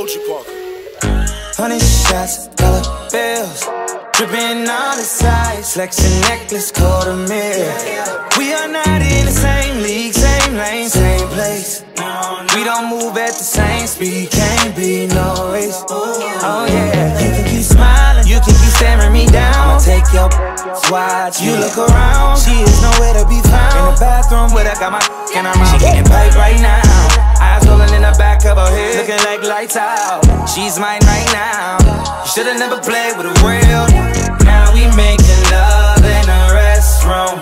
OG Parker. Hundred shots, dollar bills. Dripping on the sides, flexing necklace, quarter mil. We are not in the same league, same lane, same place. We don't move at the same speed, can't be no race. Oh yeah, you can keep smiling, you can keep staring me down. I'ma take your watch, you look around. She is nowhere to be found. In the bathroom where I got my and I'm out. She getting paid right lights out. She's mine right now. You should've never played with a real. Now we making love in a restroom.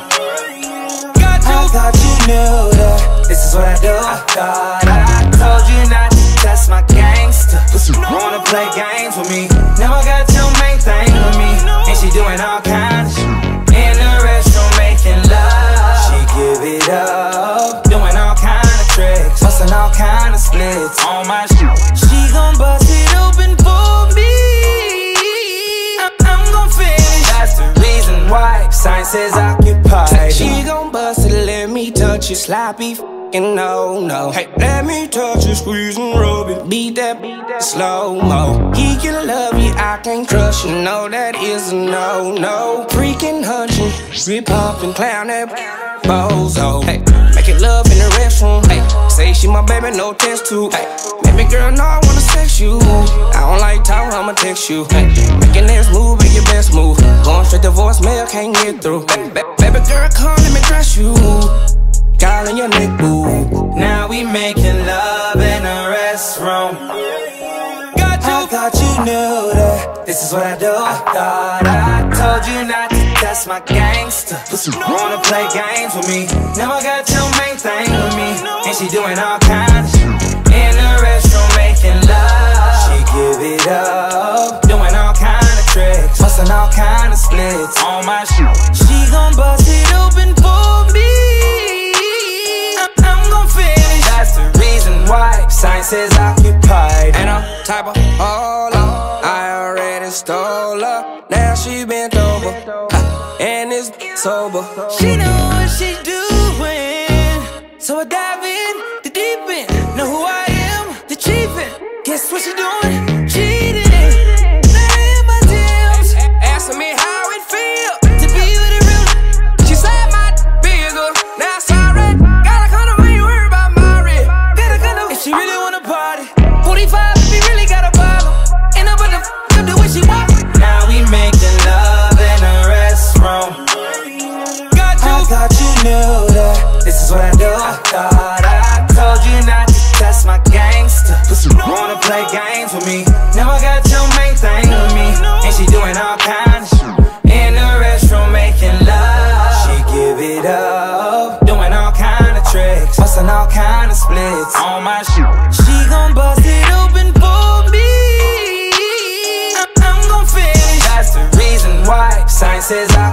Got you. I thought you knew that this is what I do. I thought I told you not to test my gangster. Wanna play games with me? Now I got your main thing with me, and she doing all kinds in the restroom making love. She give it up, doing all kind of tricks, busting all kind of splits on my shit. Touch it, sloppy. And no, no. Hey, let me touch you, squeeze and rub it. Beat that, beat that slow mo. He can love you, I can crush you. No, that is a no, no. Freaking hunching, rip popping, clown that bozo. Hey, making love in the restroom. Hey, say she my baby, no test tube. Hey, baby girl, no, I wanna sex you. I don't like talk, I'ma text you. Hey, making this move be your best move. Going straight to voicemail, can't get through. Ba- baby girl, come let me dress you. Calling your neck boo. Now we making love in a restroom. Got you. I thought you knew that this is what I do. I thought I told you not to test my gangster. Wanna play games with me? Now I got your main thing with me, and she doing all kinds in the restroom making love. She give it up, doing all kind of tricks, busting all kind of splits on my shit. She gon' bust it open for me. Why is occupied. And I'm type of hold on. I already stole her. Now she bent over. And it's sober. She know what she doing. 45 if he really got a bottle. Ain't up the f- the way she walk. Now we making love in a restroom. Got you. I thought you knew that this is what I do. I thought I told you not to test my gangster. Wanna play games with me? Now I got your main thing with me, and she doing all kinds of shit in the restroom making love. She give it up, doing all kind of tricks, busting all kind of splits on my shit. Says I